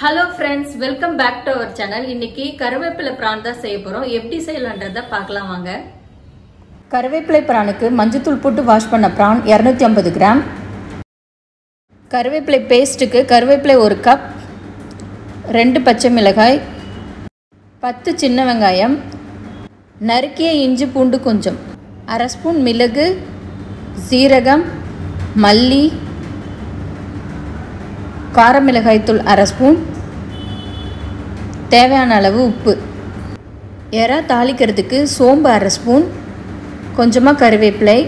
Hello friends welcome back to our channel இன்னைக்கு கருவேப்பிலை பிரான் தான் செய்ய போகிறோம் எப்படி செய்யலான்றதை பார்க்கலாம் வாங்க. கருவேப்பிலை பிரானுக்கு மஞ்சத்தூள் போட்டு வாஷ் பண்ண பிரான் இரநூத்தி ஐம்பது கிராம். கருவேப்பிலை பேஸ்ட்டுக்கு கருவேப்பிலை ஒரு கப் ரெண்டு பச்சை மிளகாய் பத்து சின்ன வெங்காயம் நறுக்கிய இஞ்சி பூண்டு கொஞ்சம் அரை ஸ்பூன் மிளகு சீரகம் மல்லி காரமிளகாய்த்தூள் அரை ஸ்பூன் தேவையான அளவு உப்பு. எறா தாளிக்கிறதுக்கு சோம்பு அரை ஸ்பூன் கொஞ்சமாக கருவேப்பிலை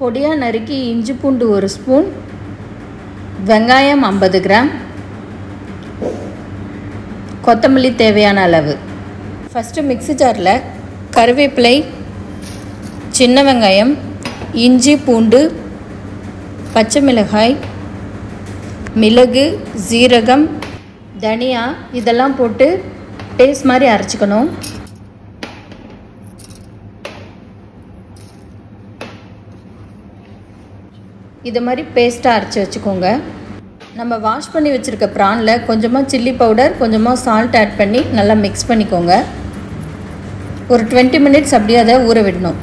பொடியாக நறுக்கி இஞ்சி பூண்டு ஒரு ஸ்பூன் வெங்காயம் ஐம்பது கிராம் கொத்தமல்லி தேவையான அளவு. ஃபஸ்ட்டு மிக்ஸி ஜாரில் கருவேப்பிலை சின்ன வெங்காயம் இஞ்சி பூண்டு பச்சை மிளகாய் மிளகு ஜீரகம் தனியா இதெல்லாம் போட்டு பேஸ்ட் மாதிரி அரைச்சிக்கணும். இது மாதிரி பேஸ்ட்டாக அரைச்சி வச்சுக்கோங்க. நம்ம வாஷ் பண்ணி வச்சுருக்க ப்ரானில் கொஞ்சமாக சில்லி பவுடர் கொஞ்சமாக சால்ட் ஆட் பண்ணி நல்லா மிக்ஸ் பண்ணிக்கோங்க. ஒரு டுவெண்ட்டி மினிட்ஸ் அப்படியே அதை ஊற விடணும்.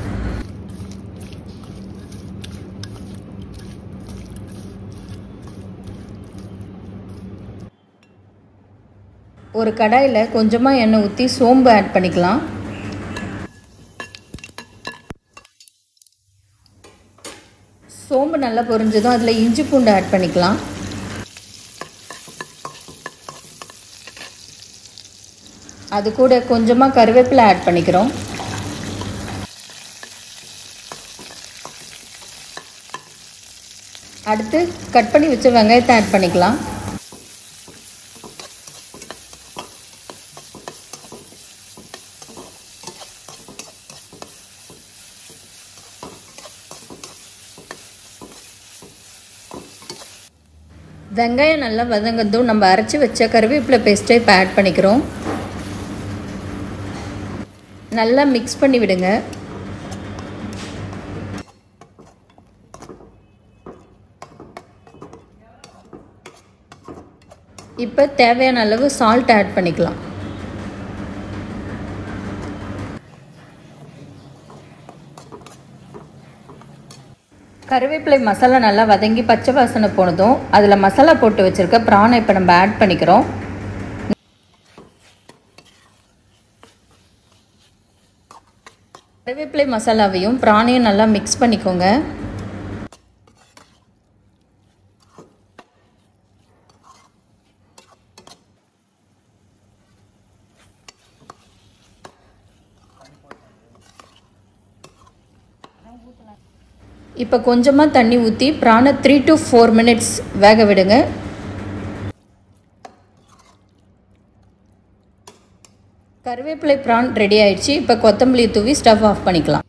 ஒரு கடாயில் கொஞ்சமாக எண்ணெய் ஊற்றி சோம்பு ஆட் பண்ணிக்கலாம். சோம்பு நல்லா பொரிஞ்சதும் அதில் இஞ்சி பூண்டு ஆட் பண்ணிக்கலாம். அது கூட கொஞ்சமாக கருவேப்பிலை ஆட் பண்ணிக்கிறோம். அடுத்து கட் பண்ணி வச்ச வெங்காயத்தை ஆட் பண்ணிக்கலாம். வெங்காயம் நல்லா வதங்கதும் நம்ம அரைச்சி வச்ச கருவேப்பிலை பேஸ்ட்டை இப்போ ஆட் பண்ணிக்கிறோம். நல்லா மிக்ஸ் பண்ணி விடுங்க. இப்போ தேவையான அளவு சால்ட் ஆட் பண்ணிக்கலாம். கருவேப்பிலை மசாலா நல்லா வதங்கி பச்சை வாசனை போனதும் அதில் மசாலா போட்டு வச்சுருக்க ப்ரானை இப்போ நம்ம ஆட் பண்ணிக்கிறோம். கருவேப்பிலை மசாலாவையும் பிரானையும் நல்லா மிக்ஸ் பண்ணிக்கோங்க. இப்போ கொஞ்சமாக தண்ணி ஊற்றி பிரானை த்ரீ டு ஃபோர் மினிட்ஸ் வேக விடுங்க. கருவேப்பிலை ப்ரான் ரெடி ஆயிடுச்சு. இப்போ கொத்தமல்லி தூவி ஸ்டவ் ஆஃப் பண்ணிக்கலாம்.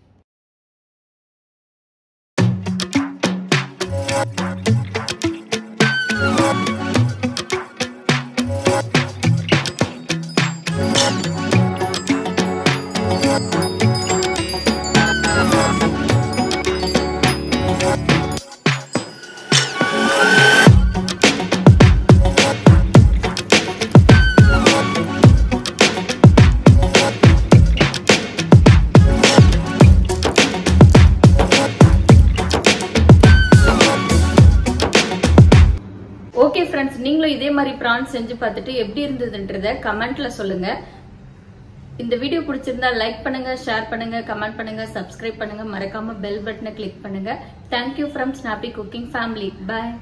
ஓகே ஃப்ரெண்ட்ஸ் நீங்களும் இதே மாதிரி பிரான் செஞ்சு பார்த்துட்டு எப்படி இருந்ததுன்றத கமெண்ட்ல சொல்லுங்க. இந்த வீடியோ பிடிச்சிருந்தா லைக் பண்ணுங்க ஷேர் பண்ணுங்க கமெண்ட் பண்ணுங்க சப்ஸ்கிரைப் பண்ணுங்க. மறக்காம பெல் பட்டனை கிளிக் பண்ணுங்க. Thank you from snappy cooking family bye